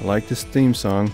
I like this theme song.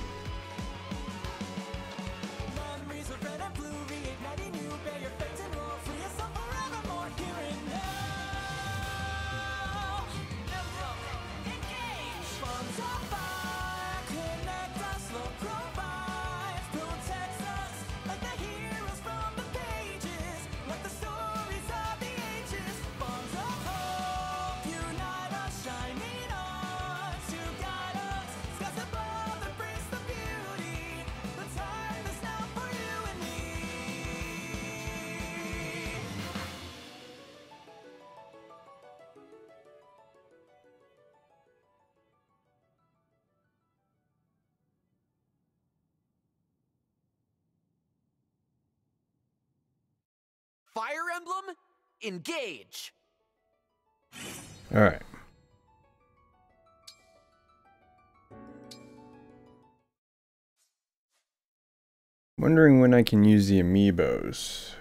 Engage! Alright. Wondering when I can use the amiibos.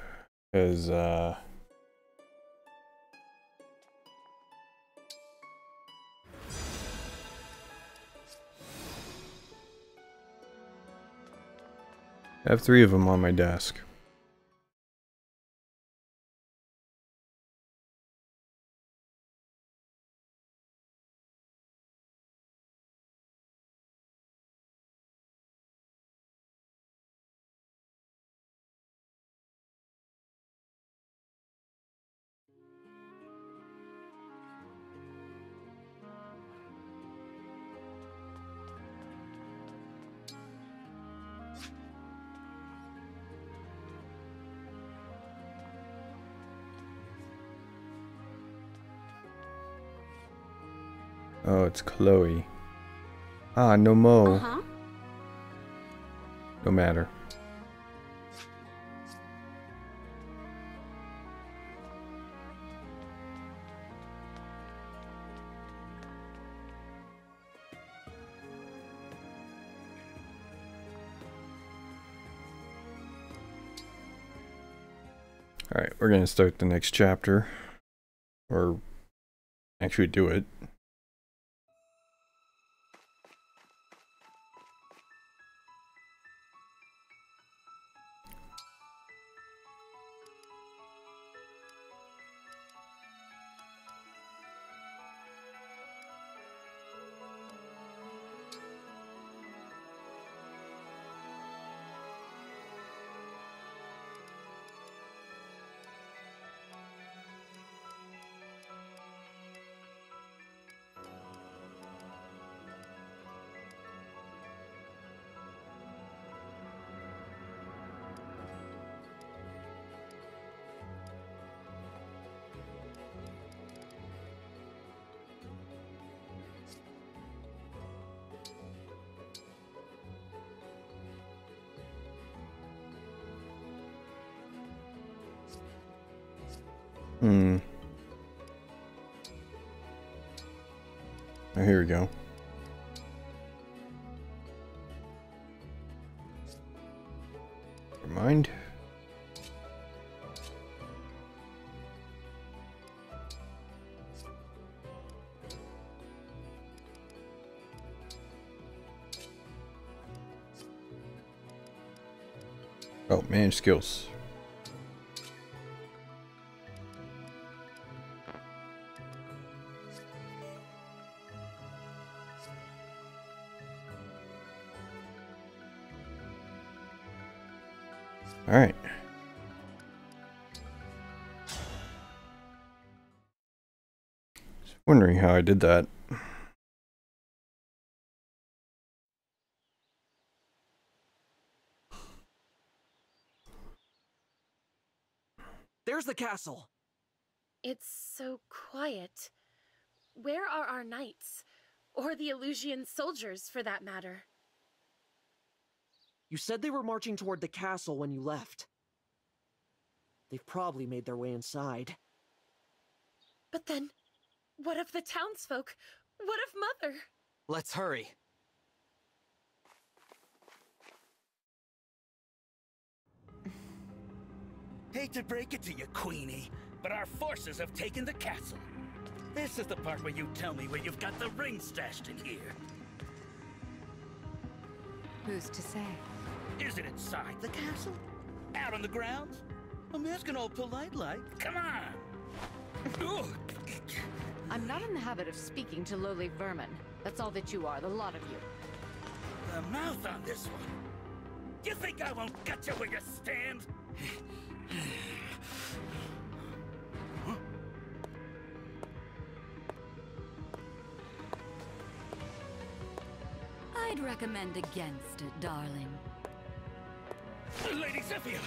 Because, uh... I have three of them on my desk. Oh, it's Chloe. Ah, no mo. Uh-huh. No matter. Alright, we're gonna start the next chapter. Or actually do it. Manage skills. All right. Just wondering how I did that. There's the castle. It's so quiet. Where are our knights? Or the Elusian soldiers, for that matter? You said they were marching toward the castle when you left. They've probably made their way inside. But then, what of the townsfolk? What of Mother? Let's hurry. Hate to break it to you, Queenie, but our forces have taken the castle. This is the part where you tell me where you've got the ring stashed in here. Who's to say? Is it inside the castle? Out on the grounds? I'm asking all polite like. Come on! I'm not in the habit of speaking to lowly vermin. That's all that you are, the lot of you. The mouth on this one. You think I won't gut you where you stand? I'd recommend against it, darling. Lady Zephia!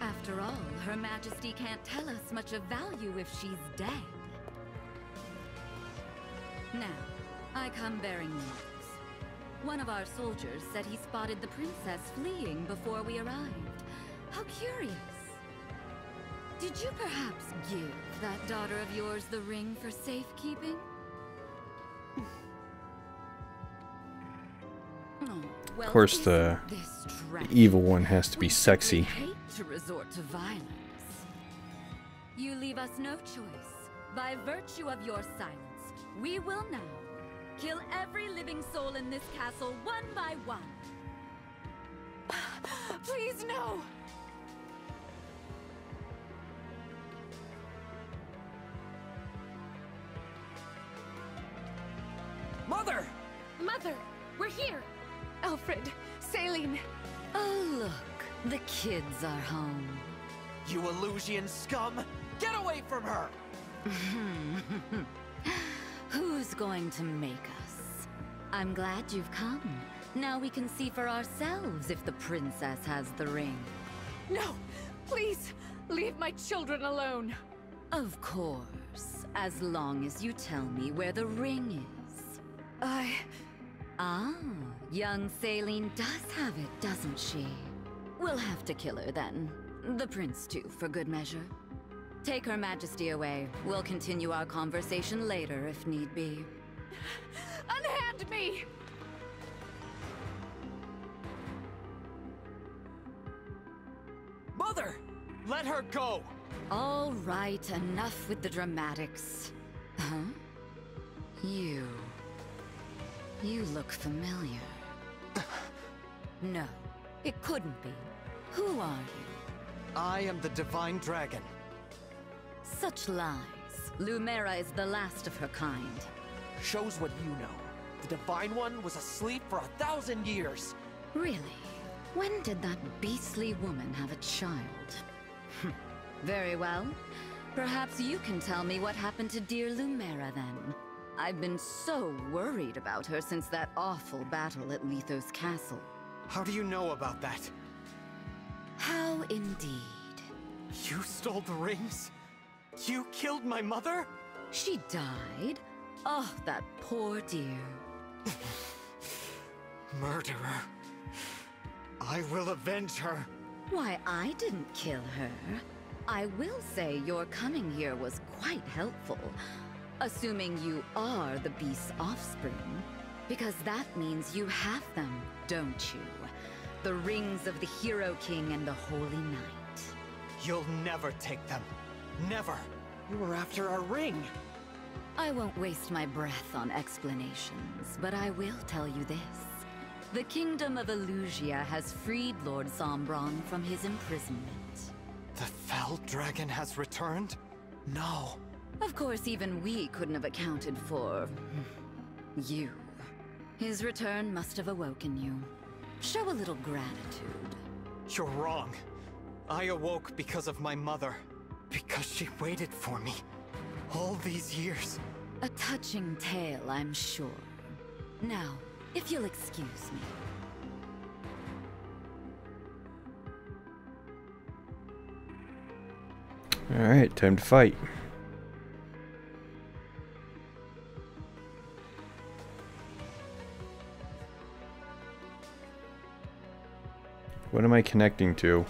After all, Her Majesty can't tell us much of value if she's dead. Now, I come bearing news. One of our soldiers said he spotted the princess fleeing before we arrived. How curious. Did you perhaps give that daughter of yours the ring for safekeeping? Oh, well, Of course, the, the evil one has to be We sexy. hate to resort to violence. You leave us no choice. By virtue of your silence, we will now kill every living soul in this castle one by one. Please, no! Mother! Mother, we're here. Alfred, Céline, Oh, look, the kids are home. You Elusian scum! Get away from her! Who's going to make us? I'm glad you've come. Now we can see for ourselves if the princess has the ring. no! Please, leave my children alone! Of course, as long as you tell me where the ring is. I... Ah, young Céline does have it, doesn't she? We'll have to kill her then. The prince too, for good measure. Take her majesty away. We'll continue our conversation later if need be. Unhand me! Mother! Let her go! All right, enough with the dramatics. Huh? You look familiar. no, it couldn't be. Who are you? I am the Divine Dragon. Such lies. Lumera is the last of her kind. Shows what you know. The Divine One was asleep for a thousand years. Really? When did that beastly woman have a child? Hmm. Very well. Perhaps you can tell me what happened to dear Lumera then. I've been so worried about her since that awful battle at Lythos Castle. How do you know about that? How indeed. You stole the rings? You killed my mother? She died? Oh, that poor dear. Murderer. I will avenge her. Why, I didn't kill her. I will say your coming here was quite helpful. Assuming you are the beast's offspring. Because that means you have them, don't you? The rings of the Hero King and the Holy Knight. You'll never take them. Never. You were after our ring. I won't waste my breath on explanations, but I will tell you this. The Kingdom of Elusia has freed Lord Sombron from his imprisonment. The fell dragon has returned? No. Of course, even we couldn't have accounted for... you. His return must have awoken you. Show a little gratitude. You're wrong. I awoke because of my mother. Because she waited for me. All these years. A touching tale, I'm sure. Now, if you'll excuse me. Alright, time to fight. What am I connecting to?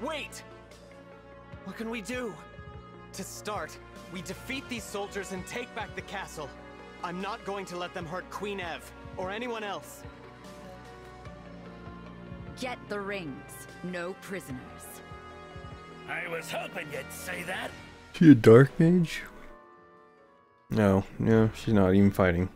Wait! What can we do? To start, we defeat these soldiers and take back the castle. I'm not going to let them hurt Queen Ev, or anyone else. Get the rings. No prisoners. I was hoping you'd say that. She a dark mage? No, no, she's not even fighting.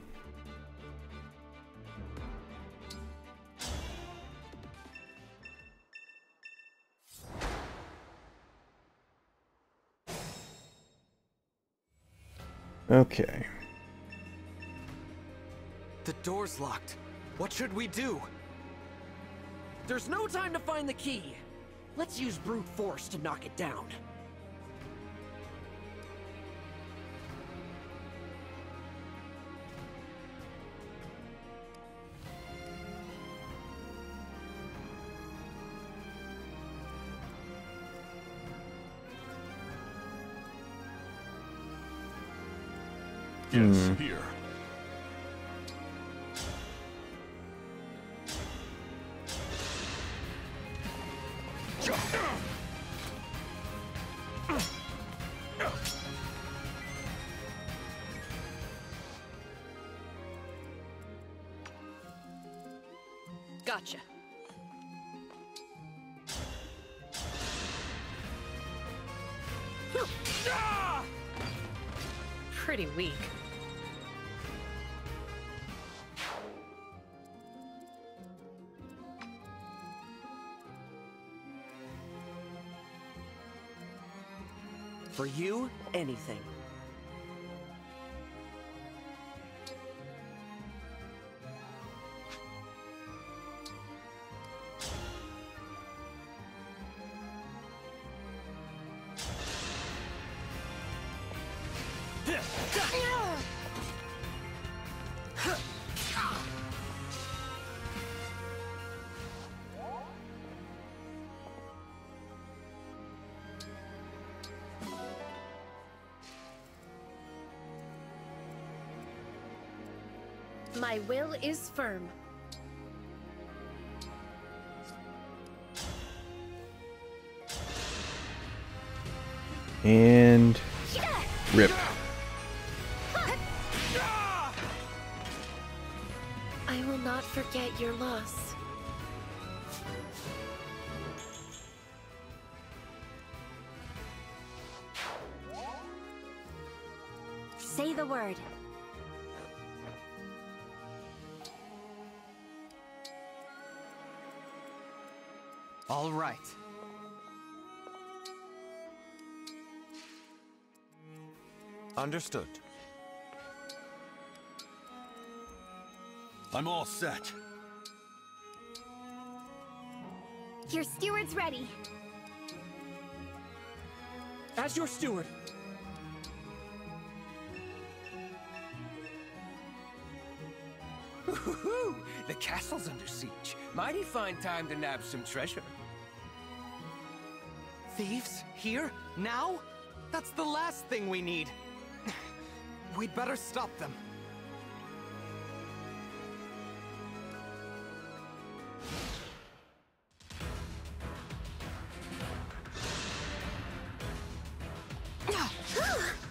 Okay. The door's locked. What should we do? There's no time to find the key. Let's use brute force to knock it down. Yes, hmm. here. Gotcha. Pretty weak. For you, anything. My will is firm. And right. Understood. I'm all set. Your steward's ready. As your steward, The castle's under siege. Mighty fine time to nab some treasure. Thieves? Here? Now? That's the last thing we need. We'd better stop them.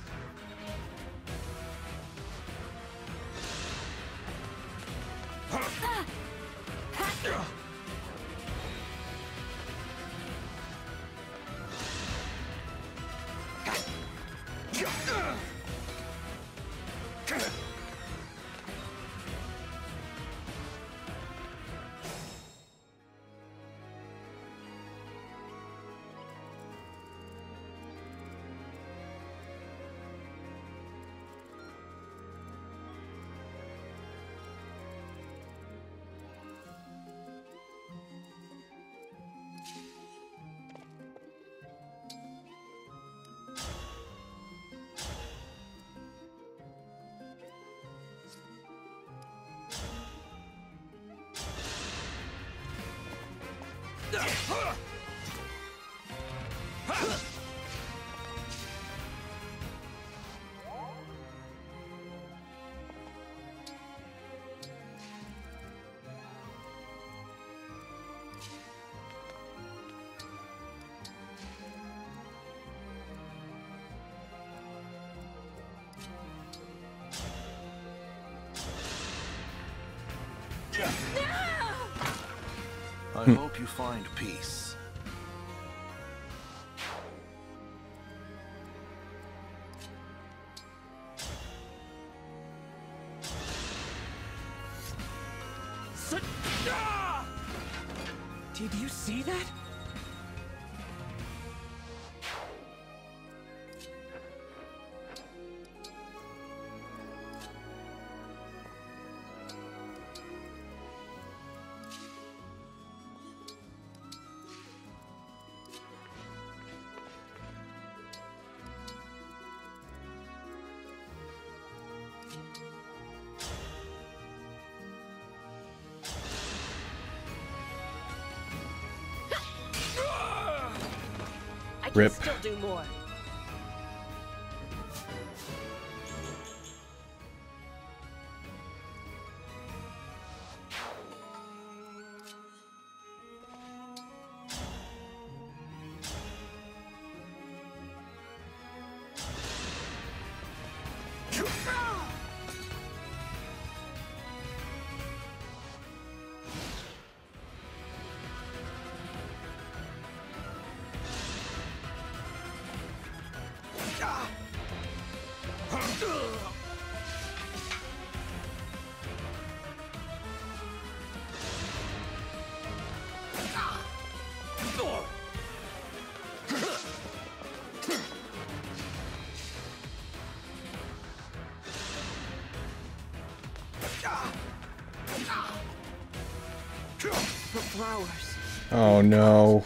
Huh! I hope you find peace. Rip. still do more. Flowers. Oh no.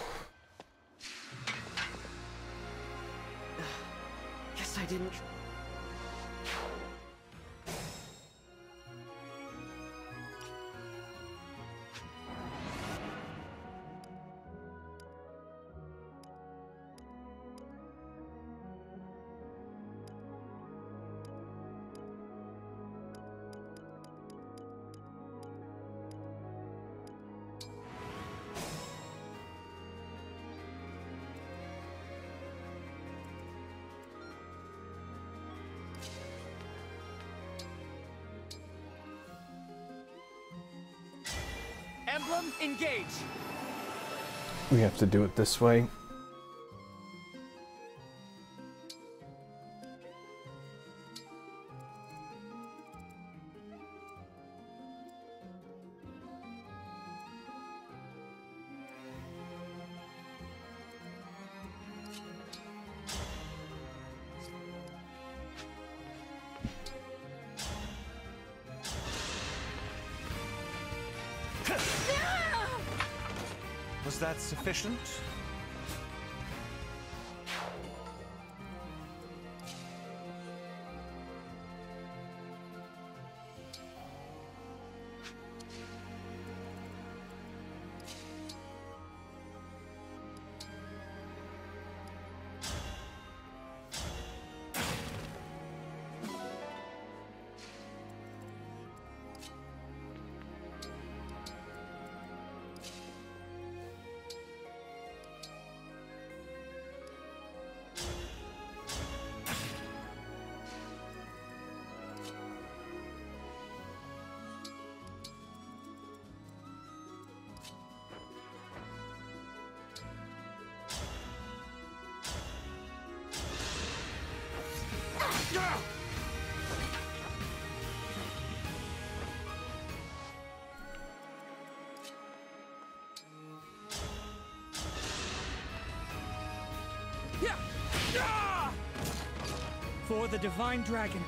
To do it this way. Was the Divine Dragon.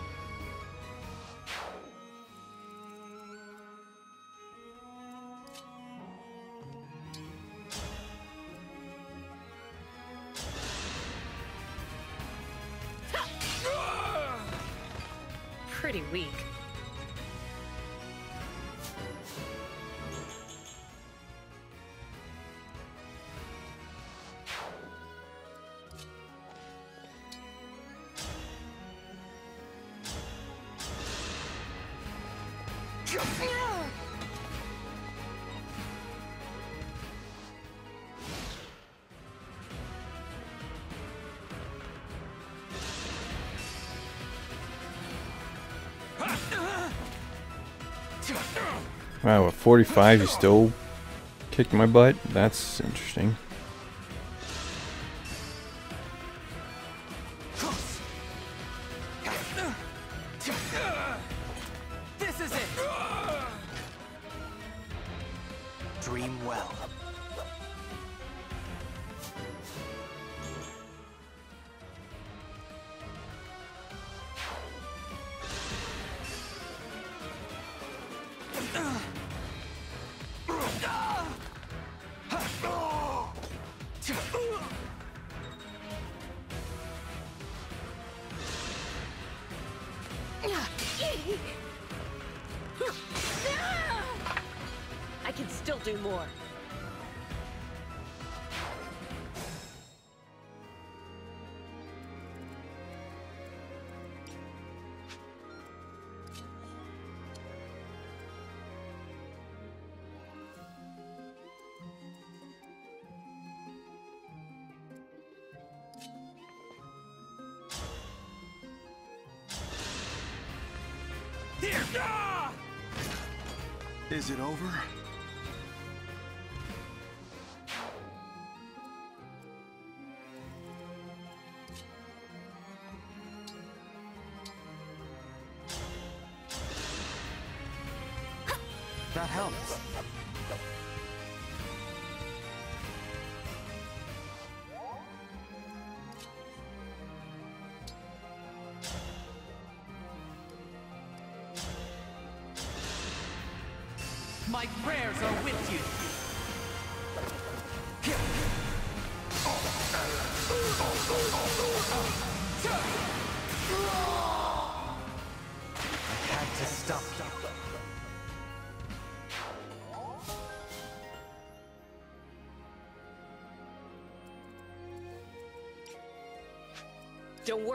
Wow, at 45 you still kicked my butt? That's interesting.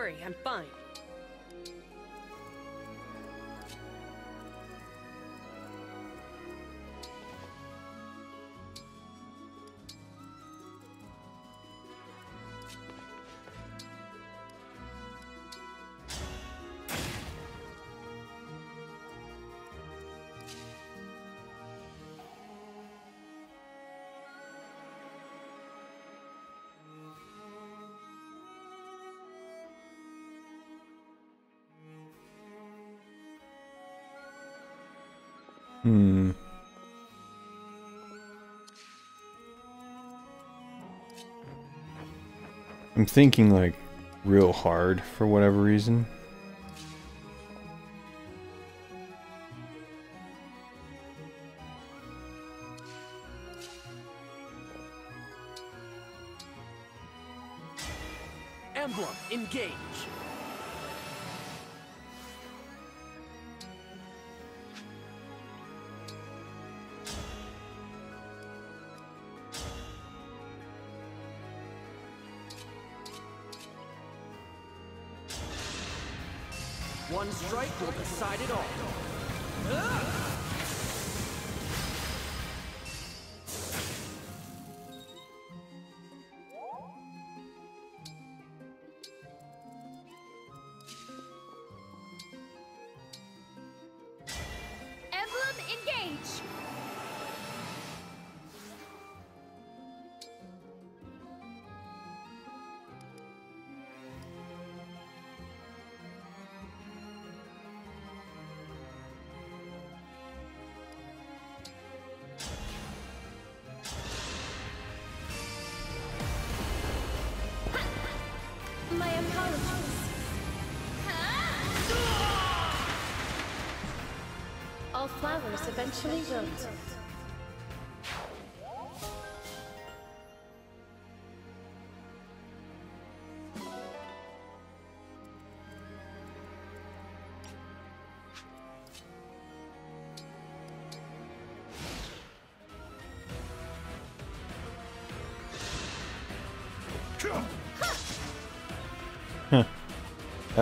Worry, I'm fine. Hmm. I'm thinking like real hard for whatever reason.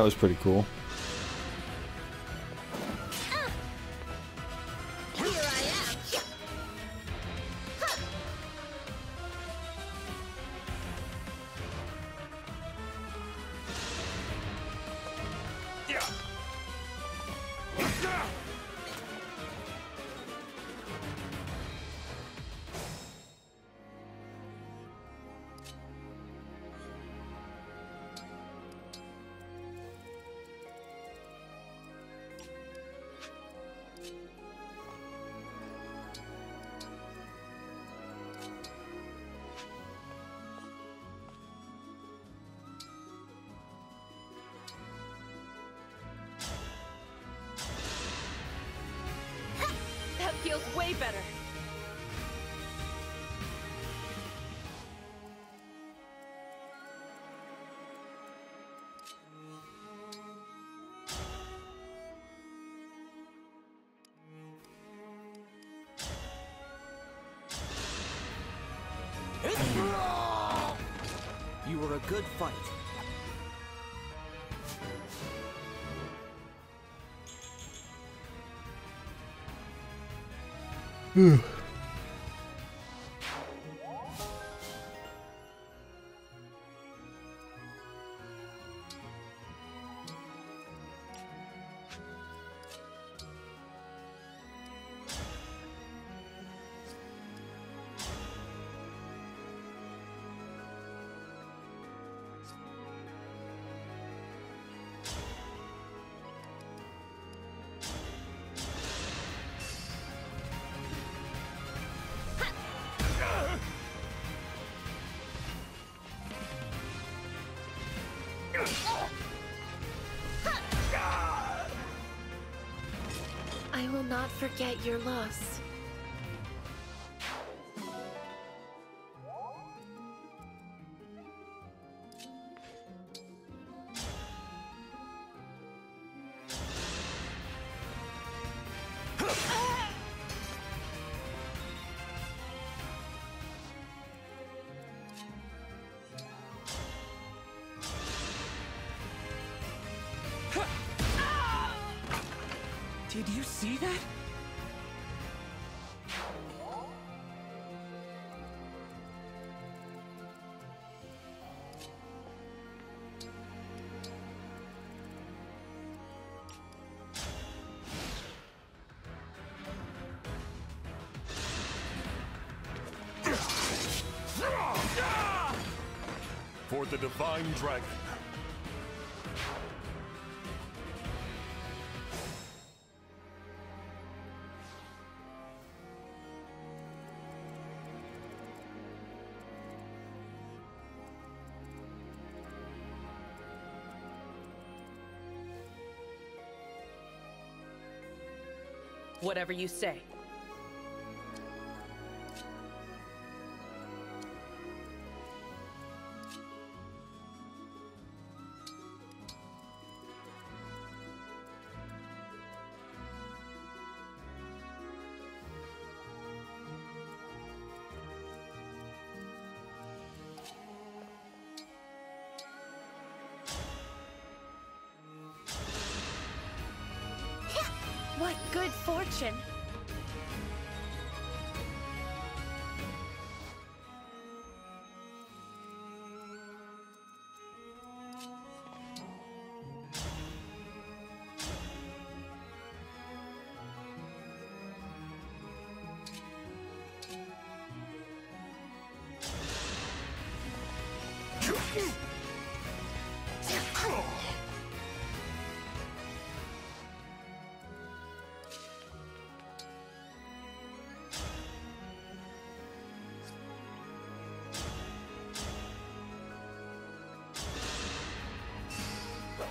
That was pretty cool. Feels way better. You were a good fight. Whew. Forget your loss. Did you see that? For the Divine Dragon. Whatever you say. Good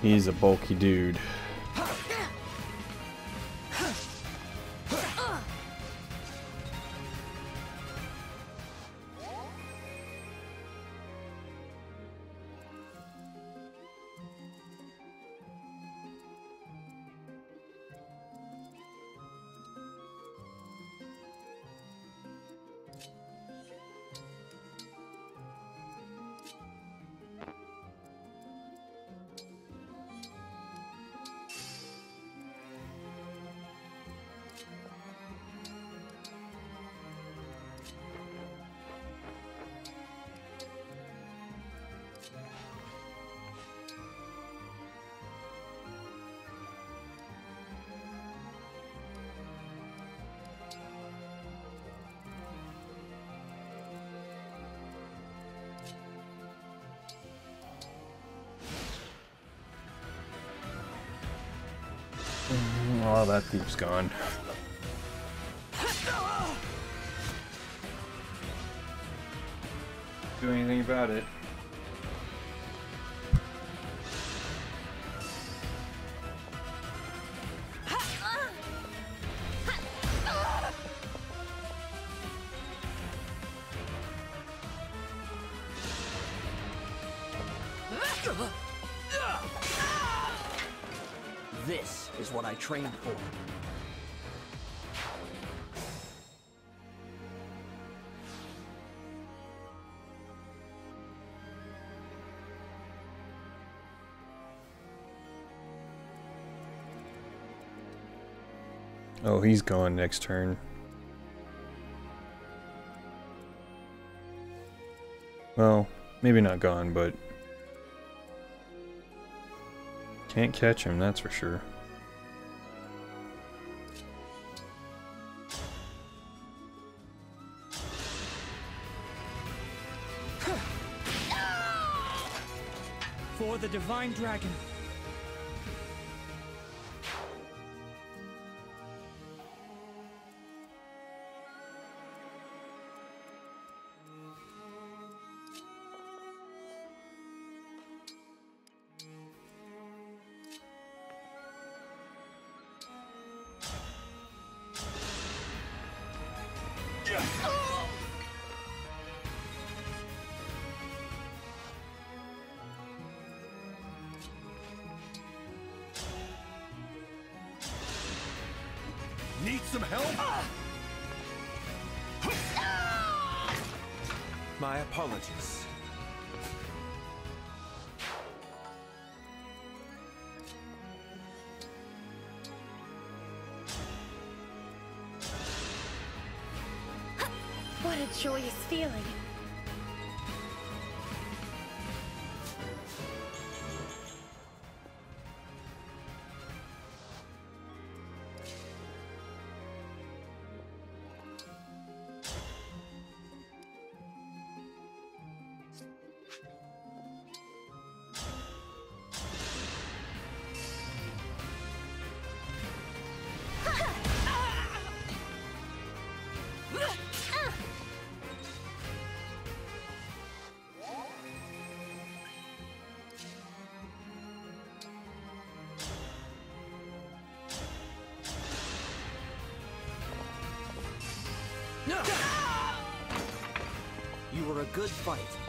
He's a bulky dude. Oh, that thief's gone. Do anything about it. Trained for. Oh, he's gone next turn. Well, maybe not gone, but can't catch him, that's for sure. Divine Dragon. Need some help? My apologies. What a joyous feeling. Fight.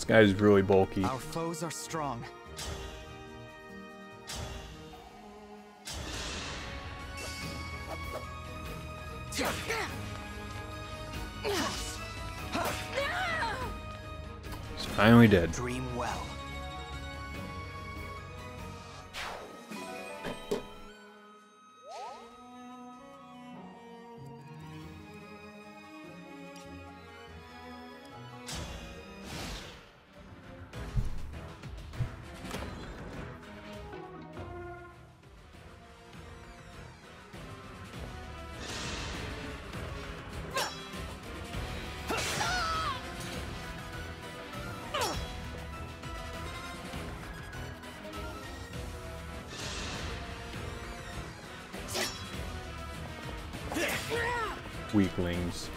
This guy's really bulky. Our foes are strong. He's finally dead. Dream Weaklings.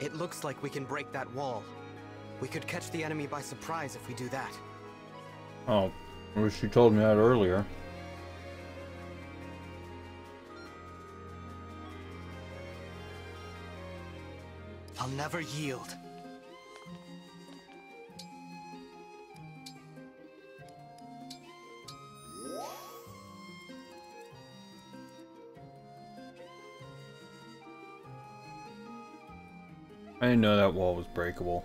It looks like we can break that wall. We could catch the enemy by surprise if we do that. Oh, I wish you told me that earlier. I'll never yield. Didn't know that wall was breakable.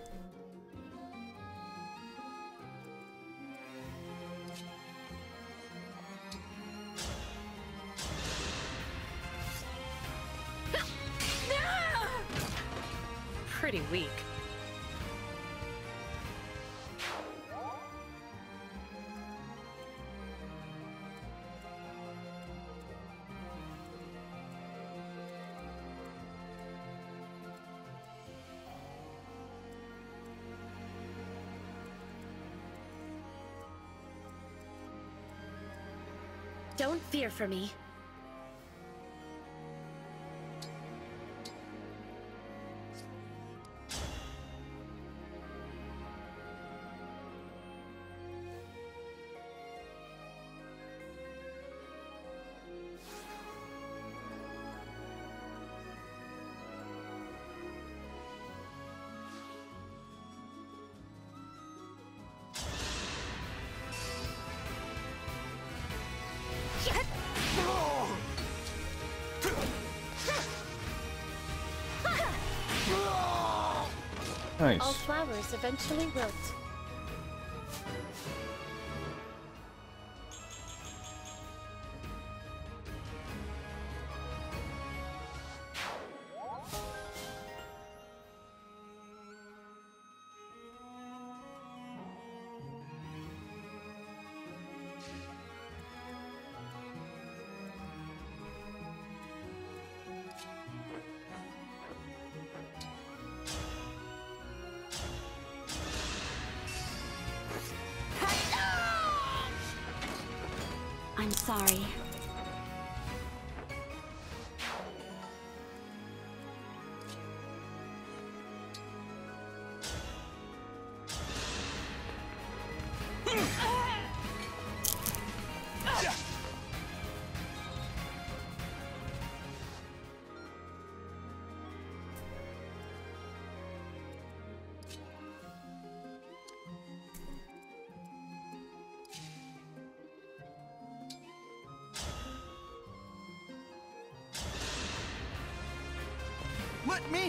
Don't for me. Nice. All flowers eventually wilt.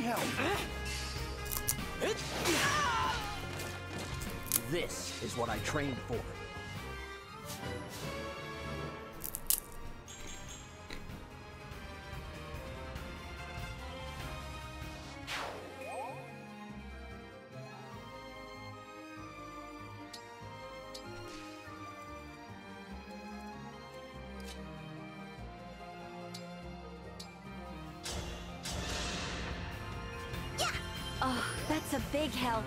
Help. This is what I trained for. That's a big help.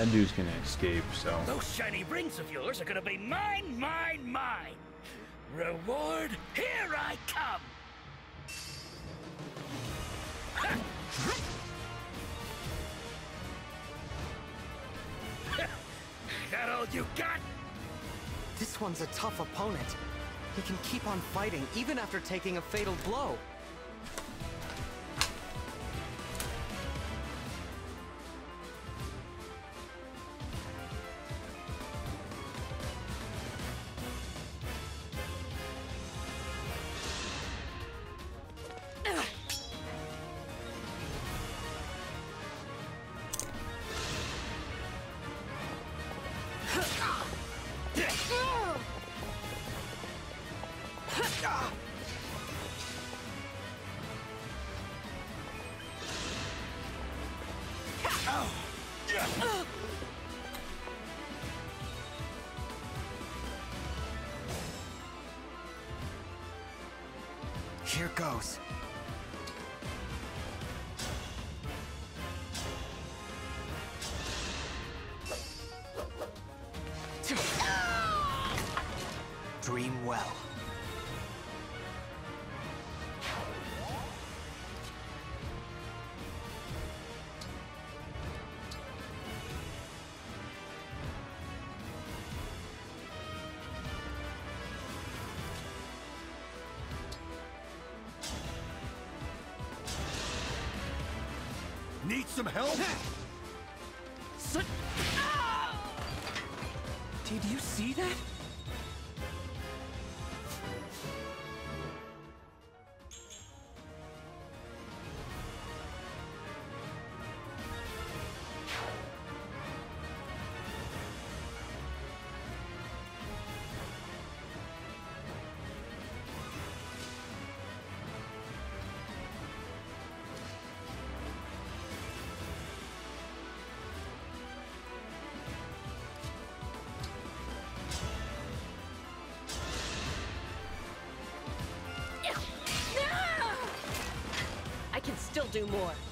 That dude's gonna escape, so. Those shiny rings of yours are gonna be mine, mine, mine. Reward, here I come. that all you got? This one's a tough opponent. He can keep on fighting even after taking a fatal blow. Need some help? Did you see that? Still do more.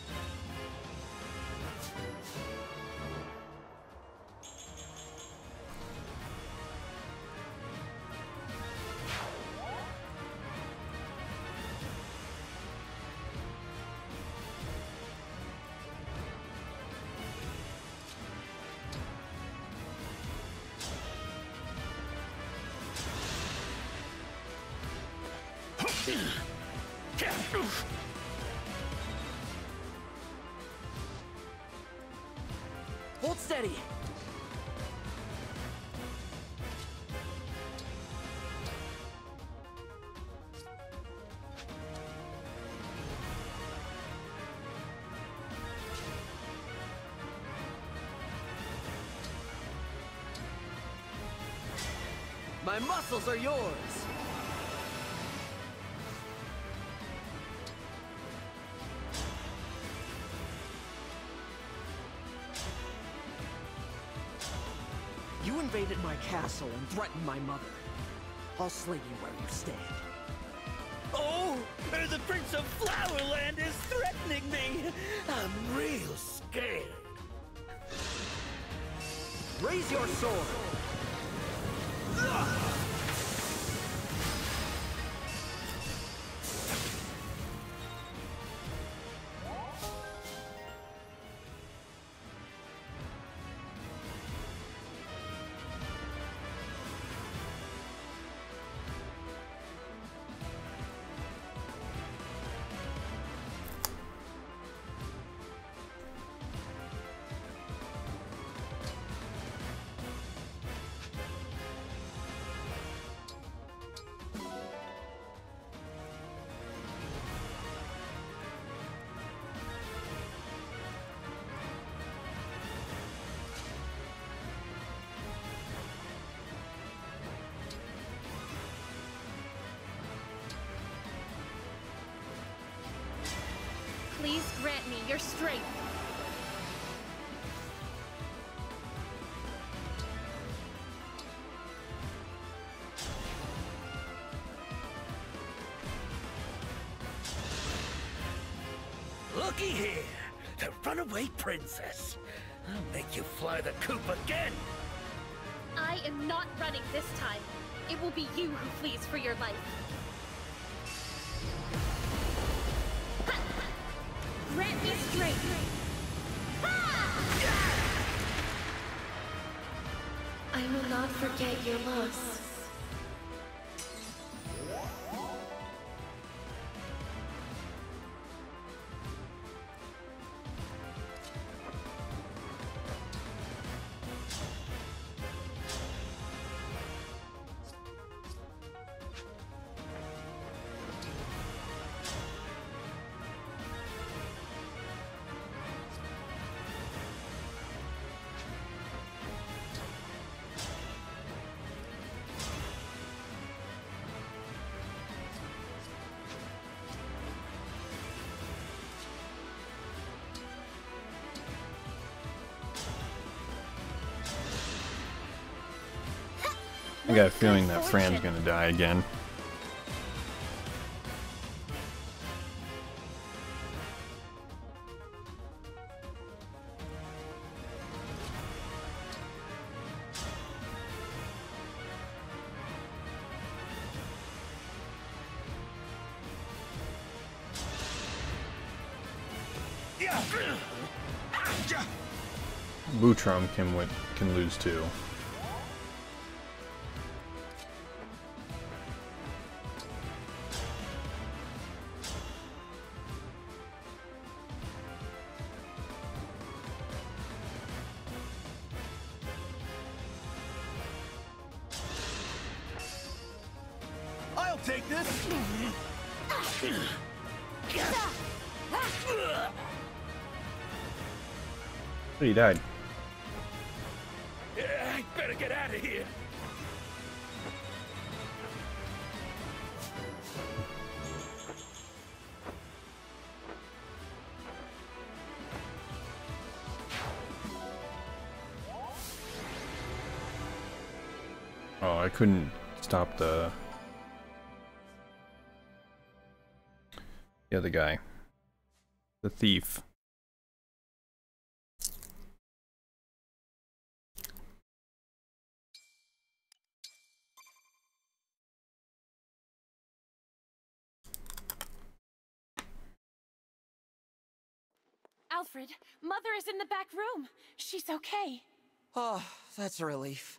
Steady. My muscles are yours! Castle and threaten my mother. I'll slay you where you stand. Oh, the Prince of Flowerland is threatening me. I'm real scared. Raise your sword! Your strength. Looky here, the runaway princess. I'll make you fly the coop again. I am not running this time. It will be you who flees for your life. Got a feeling that Fran's gonna die again. Boucheron can can lose too. He died. I better get out of here. Oh, I couldn't stop the the other guy, the thief. Alfred, Mother is in the back room. She's okay. Oh, that's a relief.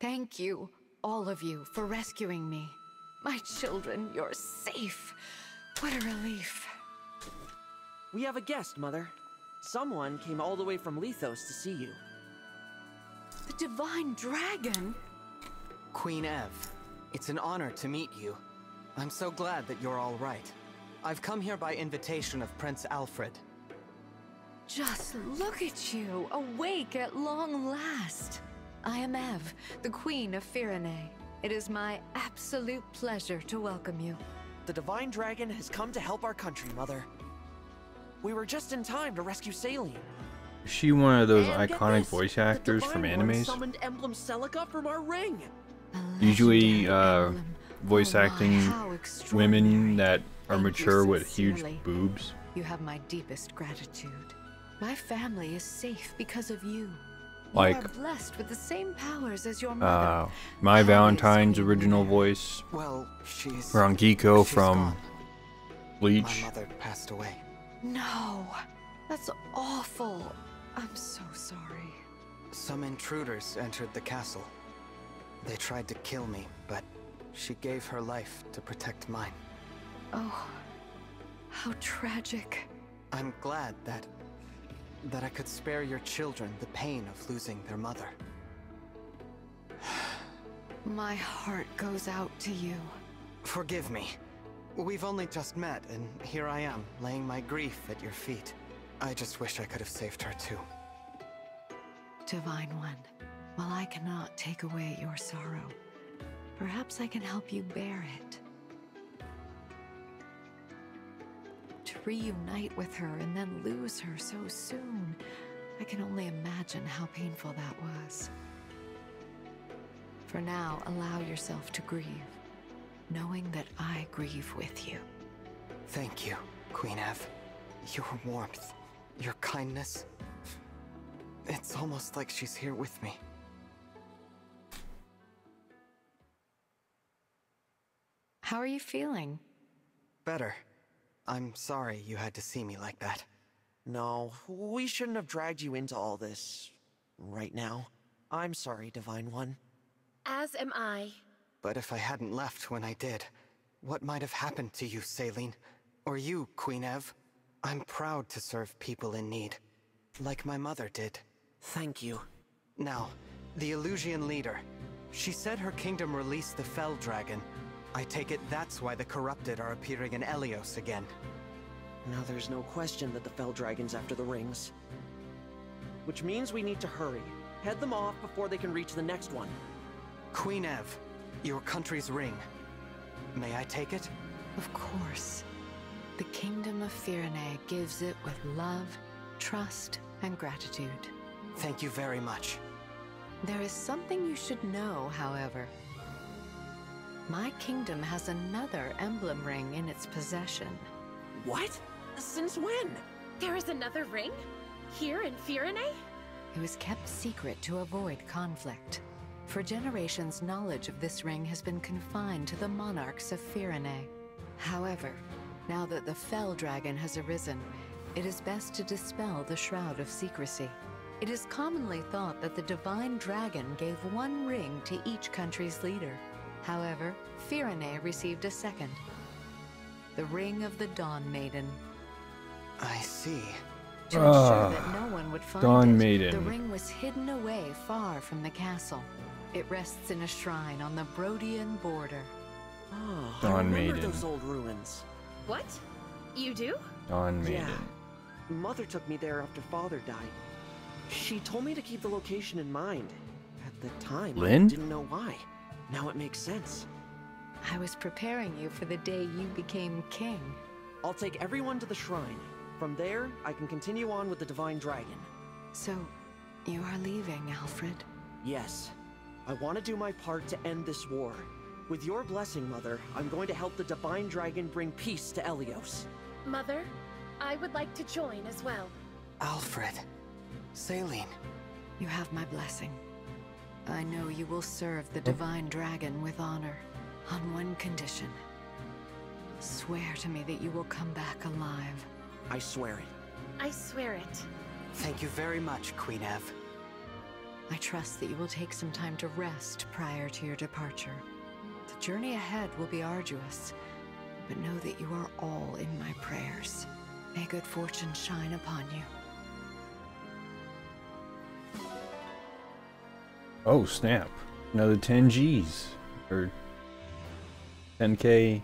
Thank you, all of you, for rescuing me. My children, you're safe. What a relief. We have a guest, Mother. Someone came all the way from Lythos to see you. The Divine Dragon? Queen Ev, it's an honor to meet you. I'm so glad that you're all right. I've come here by invitation of Prince Alfred. Just look at you, awake at long last. I am Ev, the Queen of Firene. It is my absolute pleasure to welcome you. The Divine Dragon has come to help our country, Mother. We were just in time to rescue Céline. Is she one of those And iconic this, voice actors from Divine One animes? summoned Emblem Celica from our ring. Usually, uh, voice Oh my, acting women that are mature with huge boobs. You have my deepest gratitude. My family is safe because of you. Like, you are blessed with the same powers as your mother. uh, My Valentine's original voice. Well, she's. Rangiku she's from gone. Bleach. My mother passed away. No, that's awful. I'm so sorry. Some intruders entered the castle. They tried to kill me, but she gave her life to protect mine. Oh, how tragic. I'm glad that. that I could spare your children the pain of losing their mother. My heart goes out to you. Forgive me. We've only just met, and here I am, laying my grief at your feet. I just wish I could have saved her too. Divine One, while I cannot take away your sorrow, perhaps I can help you bear it. Reunite with her and then lose her so soon, I can only imagine how painful that was. For now, allow yourself to grieve, knowing that I grieve with you. Thank you, Queen Ev. Your warmth, your kindness. It's almost like she's here with me. How are you feeling? Better. I'm sorry you had to see me like that. No, we shouldn't have dragged you into all this right now. I'm sorry, Divine One. As am I. But if I hadn't left when I did, what might have happened to you, Céline? Or you, Queen Ev? I'm proud to serve people in need. Like my mother did. Thank you. Now, the Elusian leader. She said her kingdom released the Fell Dragon. I take it that's why the corrupted are appearing in Elyos again. Now there's no question that the Fell Dragon's after the rings. Which means we need to hurry. Head them off before they can reach the next one. Queen Ev, your country's ring. May I take it? Of course. The Kingdom of Firene gives it with love, trust, and gratitude. Thank you very much. There is something you should know, however. My kingdom has another emblem ring in its possession. What? Since when? There is another ring? Here in Firene? It was kept secret to avoid conflict. For generations, knowledge of this ring has been confined to the monarchs of Firene. However, now that the Fell Dragon has arisen, it is best to dispel the shroud of secrecy. It is commonly thought that the Divine Dragon gave one ring to each country's leader. However, Firene received a second. The Ring of the Dawn Maiden. I see. To ensure Ah, that no one would find Dawn it, Maiden. the ring was hidden away far from the castle. It rests in a shrine on the Brodian border. Oh, Dawn I remember Maiden. those old ruins. What? You do? Dawn Maiden. Yeah. Mother took me there after father died. She told me to keep the location in mind. At the time, Lynn? I didn't know why. Now it makes sense. I was preparing you for the day you became king. I'll take everyone to the shrine. From there, I can continue on with the Divine Dragon. So, you are leaving, Alfred? Yes. I want to do my part to end this war. With your blessing, Mother, I'm going to help the Divine Dragon bring peace to Elyos. Mother, I would like to join as well. Alfred. Céline. You have my blessing. I know you will serve the oh. Divine Dragon with honor, on one condition. Swear to me that you will come back alive. I swear it. I swear it. Thank you very much, Queen Ev. I trust that you will take some time to rest prior to your departure. The journey ahead will be arduous, but know that you are all in my prayers. May good fortune shine upon you. Oh, snap. Another 10 G's. Or 10k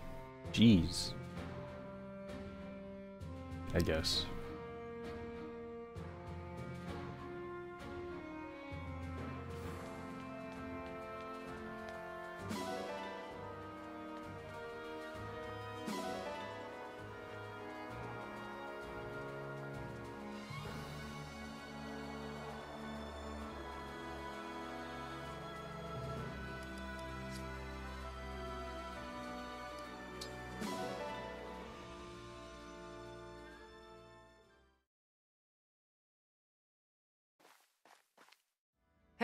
G's. I guess.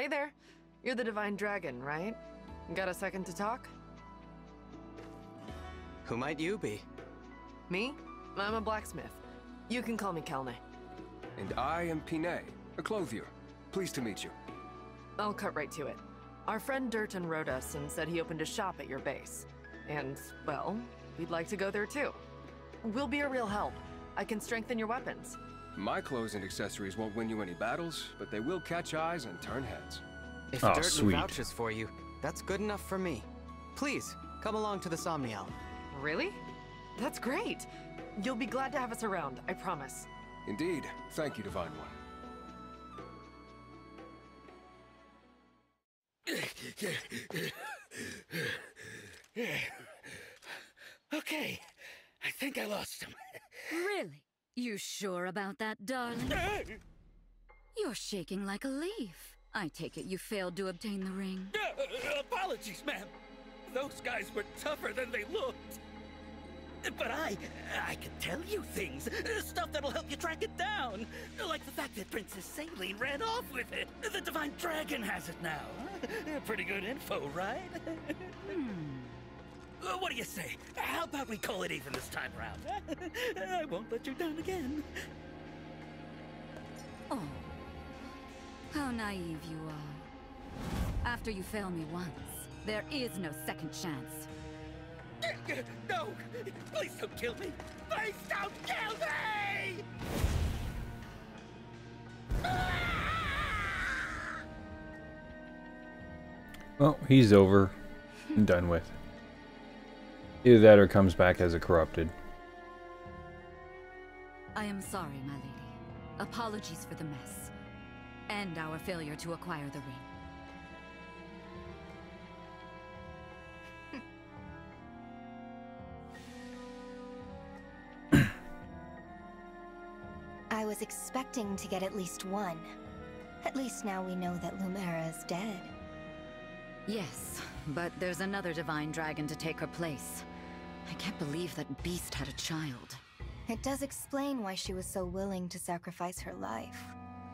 Hey there. You're the Divine Dragon, right? Got a second to talk? Who might you be? Me? I'm a blacksmith. You can call me Kelne. And I am Pinet, a clothier. Pleased to meet you. I'll cut right to it. Our friend Durton wrote us and said he opened a shop at your base. And, well, we'd like to go there too. We'll be a real help. I can strengthen your weapons. My clothes and accessories won't win you any battles, but they will catch eyes and turn heads. If Oh, Durton sweet. vouches for you, that's good enough for me. Please, come along to the Somniel. Really? That's great. You'll be glad to have us around, I promise. Indeed. Thank you, Divine One. Okay, I think I lost him. Really? You sure about that, darling? You're shaking like a leaf. I take it you failed to obtain the ring. Uh, apologies, ma'am. Those guys were tougher than they looked. But I, I can tell you things, uh, stuff that'll help you track it down. Like the fact that Princess Céline ran off with it. The Divine Dragon has it now. Pretty good info, right? Uh, Uh, what do you say? How about we call it even this time around? I won't let you down again. Oh. How naive you are. After you fail me once, there is no second chance. No! Please don't kill me! Please don't kill me! Well, he's over and done with. Either that or comes back as a corrupted. I am sorry, my lady. Apologies for the mess. And our failure to acquire the ring. I was expecting to get at least one. At least now we know that Lumera is dead. Yes, but there's another divine dragon to take her place. I can't believe that beast had a child. It does explain why she was so willing to sacrifice her life.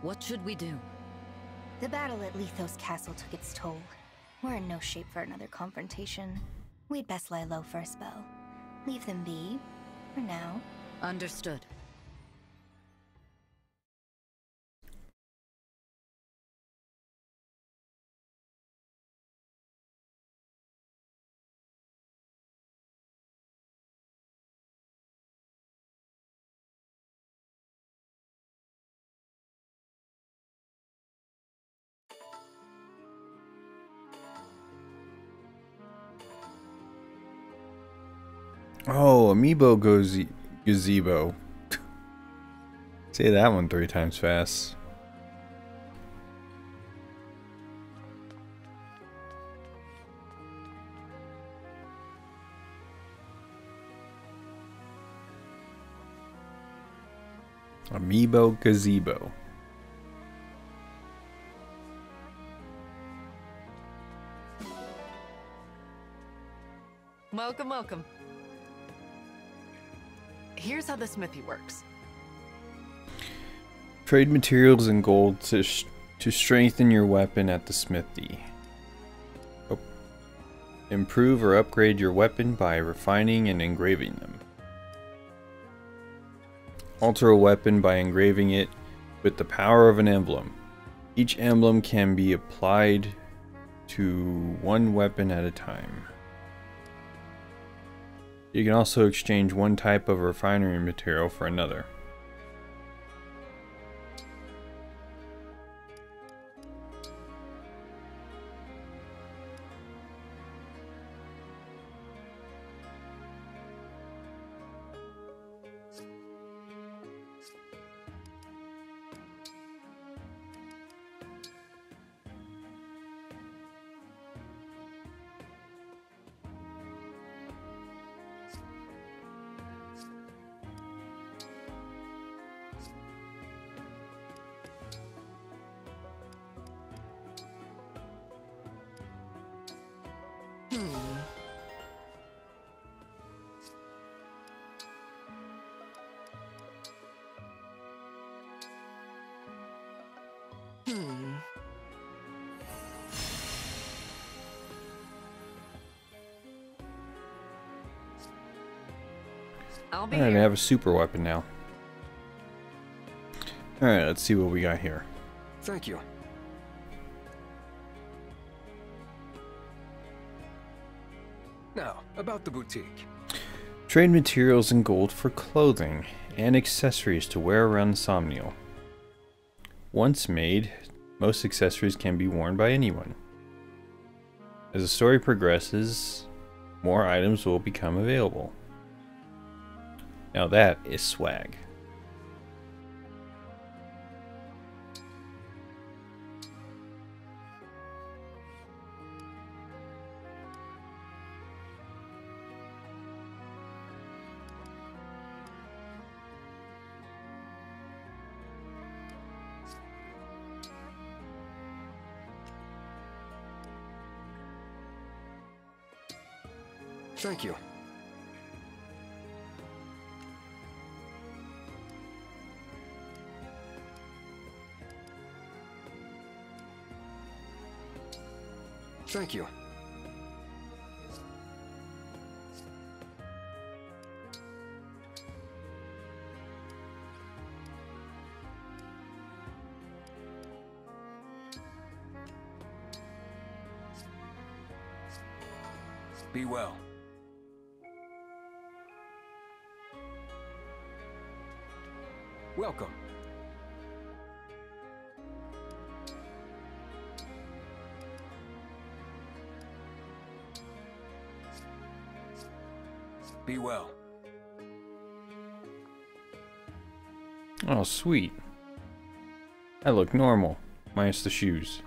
What should we do? The battle at Lythos Castle took its toll. We're in no shape for another confrontation. We'd best lie low for a spell. Leave them be, for now. Understood. Oh, amiibo goze gazebo. Say that one three times fast. Amiibo gazebo. Welcome, welcome. Here's how the smithy works. Trade materials and gold to, to strengthen your weapon at the smithy. Oh. Improve or upgrade your weapon by refining and engraving them. Alter a weapon by engraving it with the power of an emblem. Each emblem can be applied to one weapon at a time. You can also exchange one type of refinery material for another. Alright, I have a super weapon now. Alright, let's see what we got here. Thank you. Now, about the boutique. Trade materials and gold for clothing and accessories to wear around Somniel. Once made, most accessories can be worn by anyone. As the story progresses, more items will become available. Now that is swag. Sweet. I look normal, minus the shoes.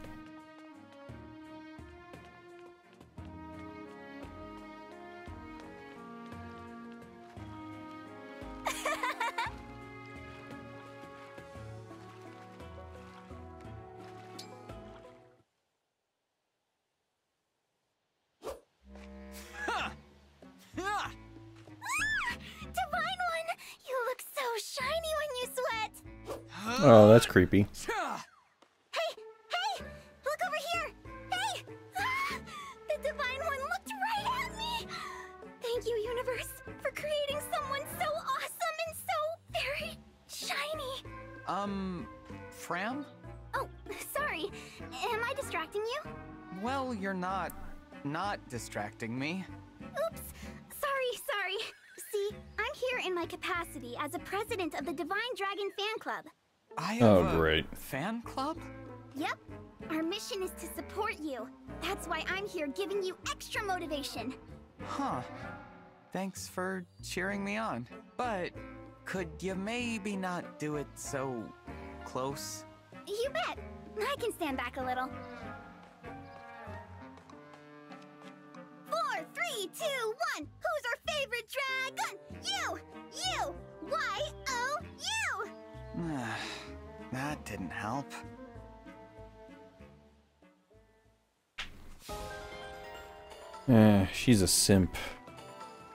Oh, that's creepy. Hey! Hey! Look over here! Hey! Ah, the Divine One looked right at me! Thank you, Universe, for creating someone so awesome and so very shiny. Um, Framme? Oh, sorry. Am I distracting you? Well, you're not... not distracting me. Oops. Sorry, sorry. See, I'm here in my capacity as a president of the Divine Dragon Fan Club. I oh, have a great. fan club? Yep. Our mission is to support you. That's why I'm here giving you extra motivation. Huh. Thanks for cheering me on. But could you maybe not do it so close? You bet. I can stand back a little. Four, three, two, one. Who's our favorite dragon? You! You! Y-O-U! that didn't help. Eh, she's a simp.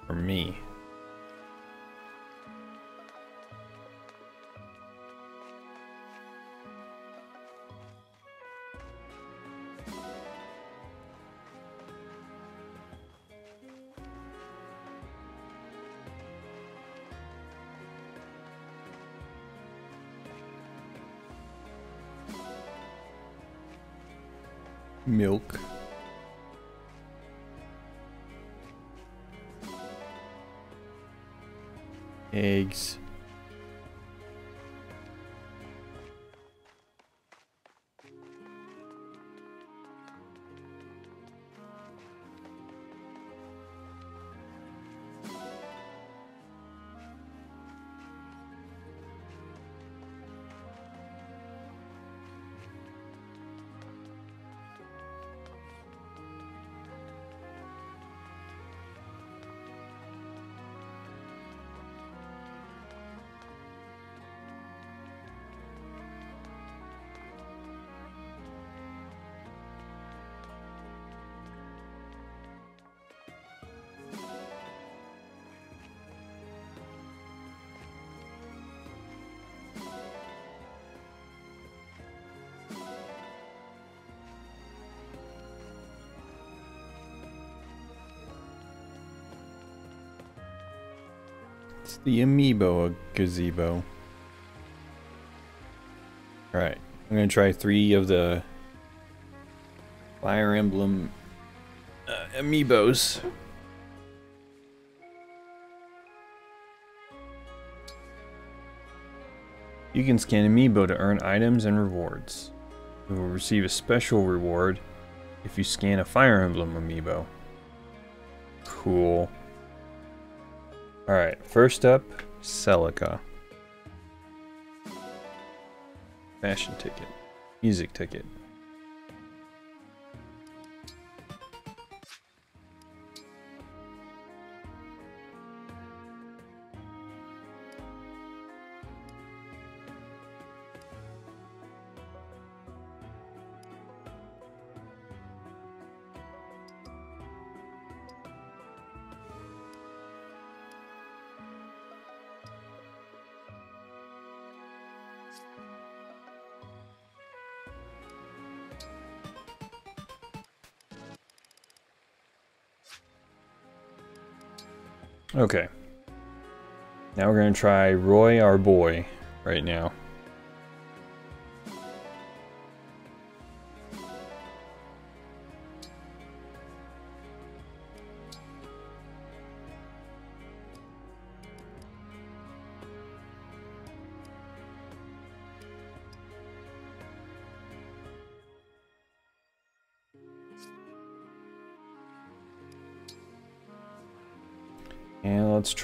For me. Milk. eggs. The amiibo gazebo. Alright, I'm gonna try three of the Fire Emblem uh, amiibos. You can scan amiibo to earn items and rewards. You will receive a special reward if you scan a Fire Emblem amiibo. Cool. Alright, first up, Celica. Fashion ticket. Music ticket. Okay. Now we're going to try Roy, our boy, right now.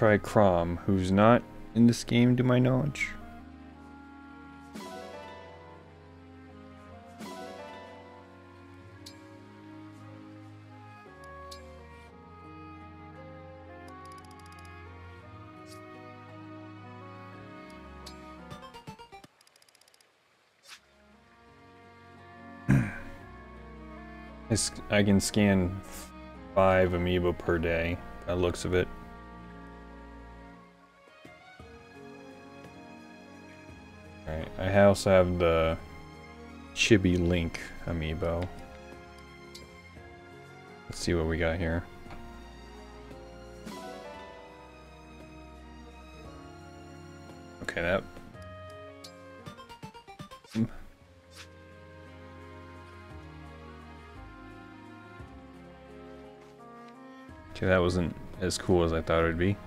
Try Chrom, who's not in this game to my knowledge. I can scan five amiibo per day, by looks of it. Also have the Chibi Link amiibo. Let's see what we got here. Okay, that... Okay, that wasn't as cool as I thought it would be.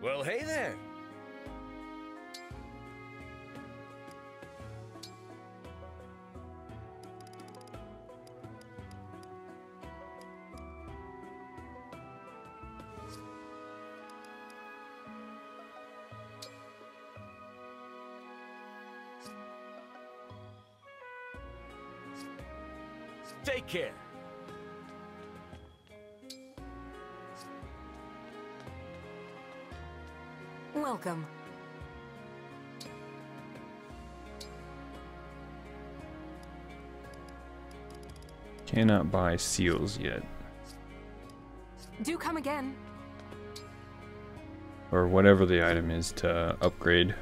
Well, hey there. Take care. Welcome. Cannot buy seals yet. Do come again. Or whatever the item is to upgrade.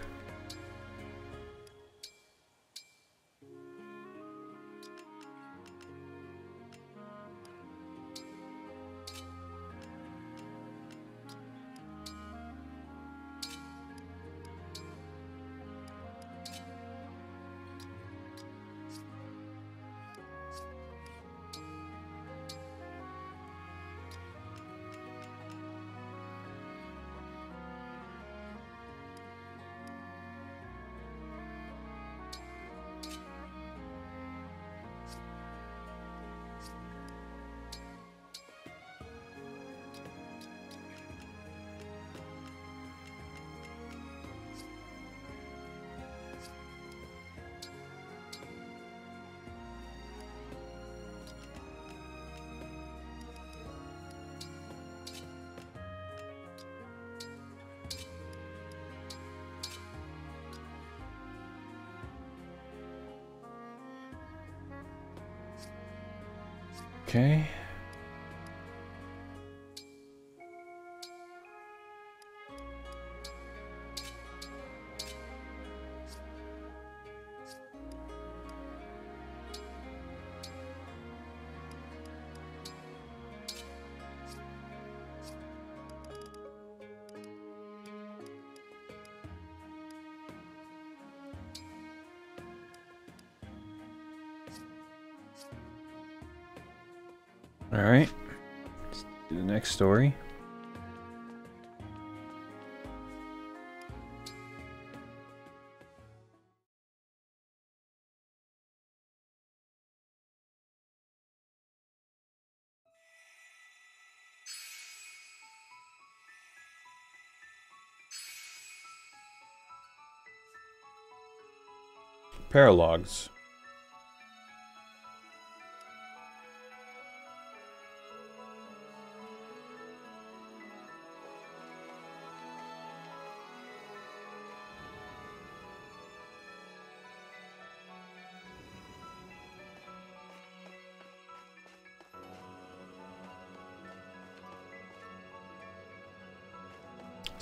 Story.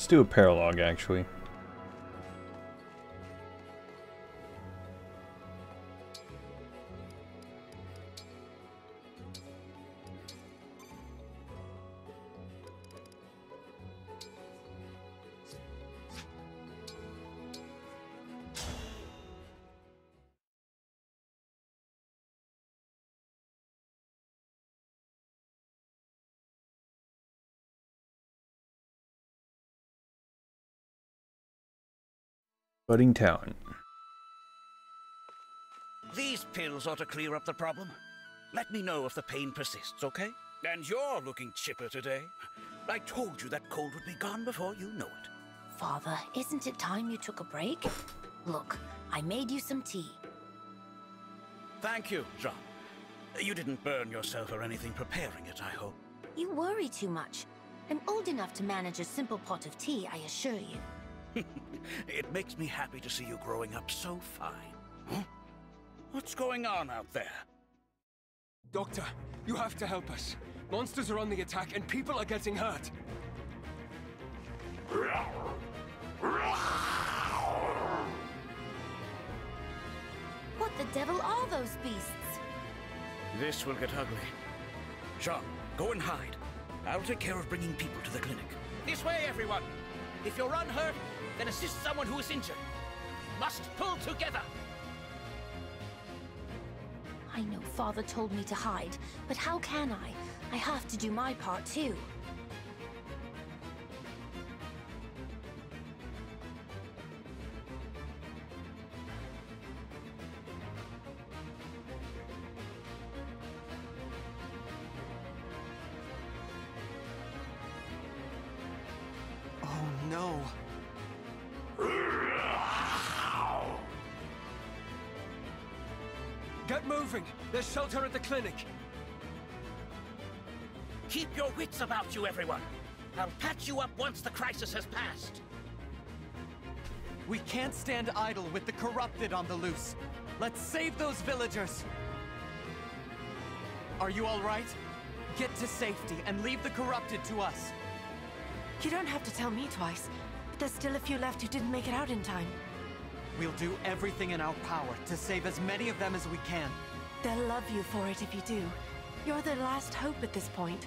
Let's do a paralog actually. Budding talent. These pills ought to clear up the problem. Let me know if the pain persists, okay? And you're looking chipper today. I told you that cold would be gone before you know it. Father, isn't it time you took a break? Look, I made you some tea. Thank you, Jean. You didn't burn yourself or anything preparing it, I hope. You worry too much. I'm old enough to manage a simple pot of tea, I assure you. it makes me happy to see you growing up so fine. Huh? What's going on out there? Doctor, you have to help us. Monsters are on the attack and people are getting hurt. What the devil are those beasts? This will get ugly. Jean, go and hide. I'll take care of bringing people to the clinic. This way, everyone! If you're unhurt, then assist someone who is injured. Must pull together! I know Father told me to hide, but how can I? I have to do my part too. There's shelter at the clinic! Keep your wits about you, everyone. I'll patch you up once the crisis has passed. We can't stand idle with the corrupted on the loose. Let's save those villagers. Are you all right? Get to safety and leave the corrupted to us. You don't have to tell me twice, but there's still a few left who didn't make it out in time. We'll do everything in our power to save as many of them as we can. They'll love you for it if you do. You're their last hope at this point.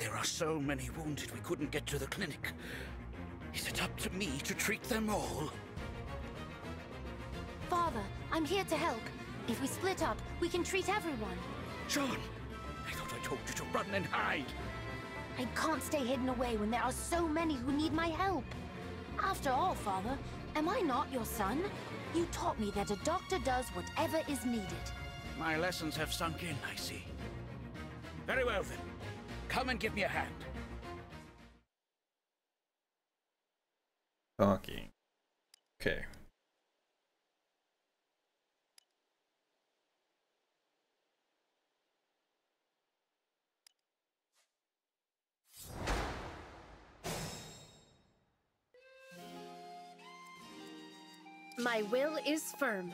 There are so many wounded we couldn't get to the clinic. Is it up to me to treat them all? Father, I'm here to help. If we split up, we can treat everyone. Jean, I thought I told you to run and hide. I can't stay hidden away when there are so many who need my help. After all, Father, am I not your son? You taught me that a doctor does whatever is needed. My lessons have sunk in, I see. Very well then. Come and give me a hand. Talking. Okay. My will is firm.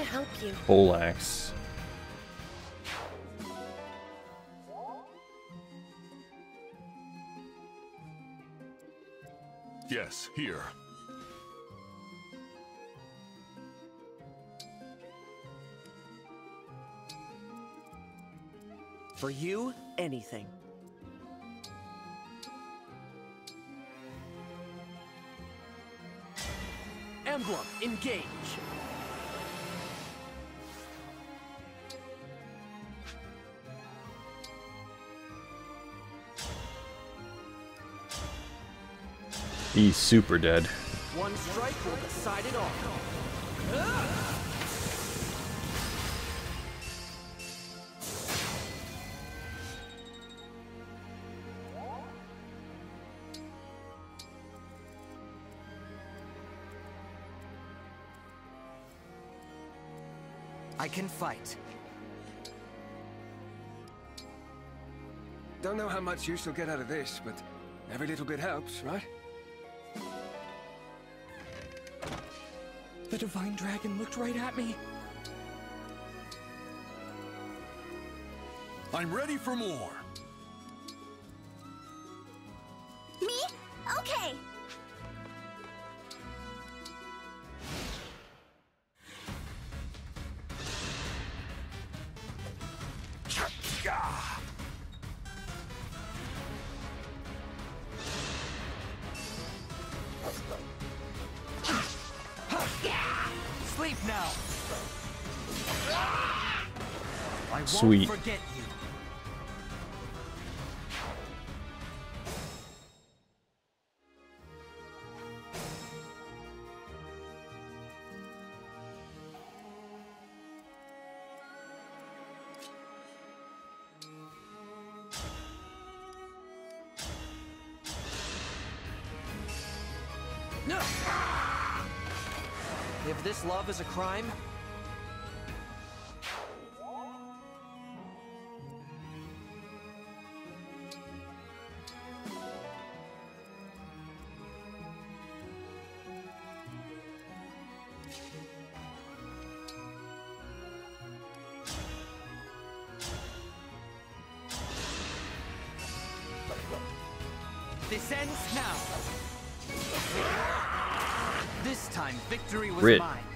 To help you. Poleaxe. Yes, here. For you, anything. Emblem, engage. He's super dead. One strike will decide it all. I can fight. Don't know how much use you'll get out of this, but every little bit helps, right? The Divine Dragon looked right at me. I'm ready for more. Sweet. If this love is a crime, mine.